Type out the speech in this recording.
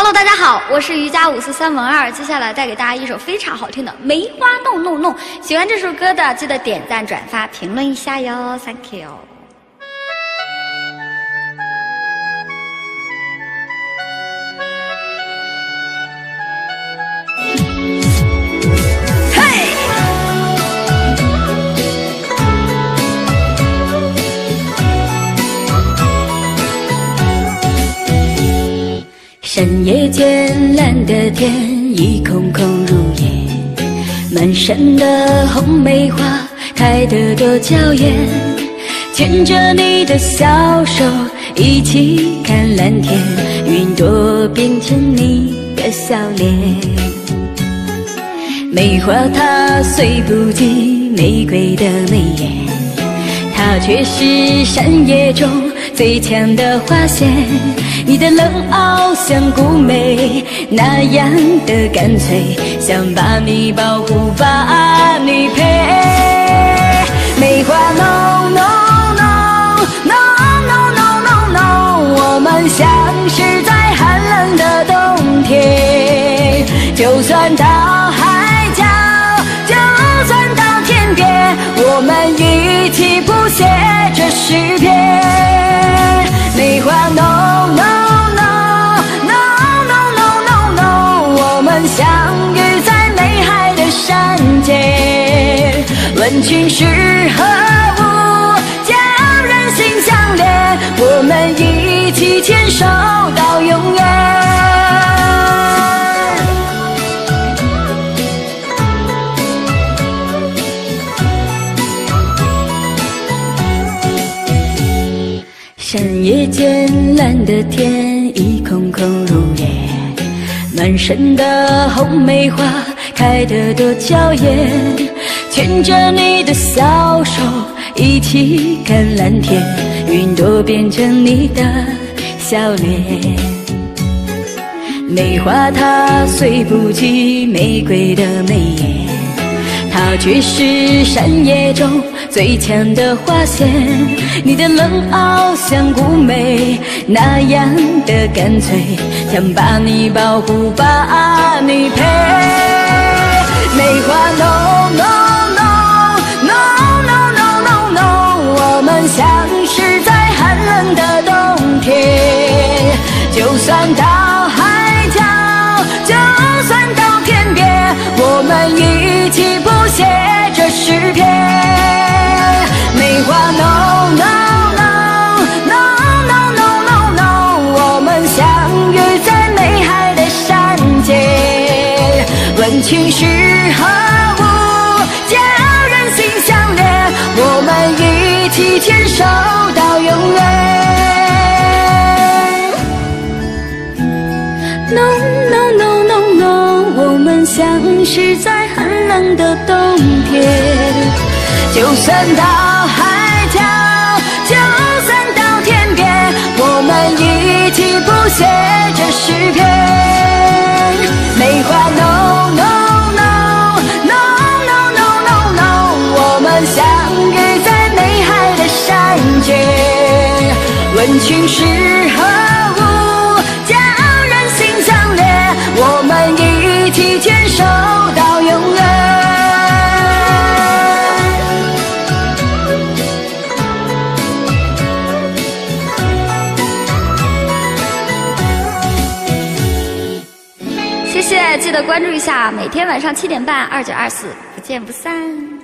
Hello，大家好，我是瑜伽五四三文二，接下来带给大家一首非常好听的《梅花弄弄弄》。喜欢这首歌的，记得点赞、转发、评论一下哟，Thank you。深夜渐蓝的天已空空如也，满山的红梅花开得多娇艳，牵着你的小手一起看蓝天，云朵变成你的笑脸。梅花它虽不及玫瑰的美艳，它却是山野中最强的花仙。你的冷傲像孤梅那样的干脆，想把你保护，把你陪。梅花 no no no no no no no no，我们相识在寒冷的冬天，就算到海角，就算到天边，我们一起谱写这诗篇。欢，No No No No No No No No，我们相遇在梅海的山间，问情是何物，叫人心相连，我们一起牵手到永远。夜渐蓝的天已空空如也，满山的红梅花开得多娇艳。牵着你的小手，一起看蓝天，云朵变成你的笑脸。梅花它虽不及玫瑰的美艳，它却是山野中最强的花仙，你的冷傲像孤美那样的干脆，想把你保护，把你陪。梅花浓浓浓浓浓浓浓浓，我们相识在寒冷的冬天，就算它。们一起谱写这诗篇。梅花 no no no no no no no no，我们相遇在美海的山间。问情是何物，叫人心相连？我们一起牵手到永远。No 是在寒冷的冬天。就算到海角，就算到天边，我们一起谱写这诗篇。梅花 no no no no no no no no，我们相遇在美海的山间。问情是何？记得关注一下，每天晚上七点半，二九二四，不见不散。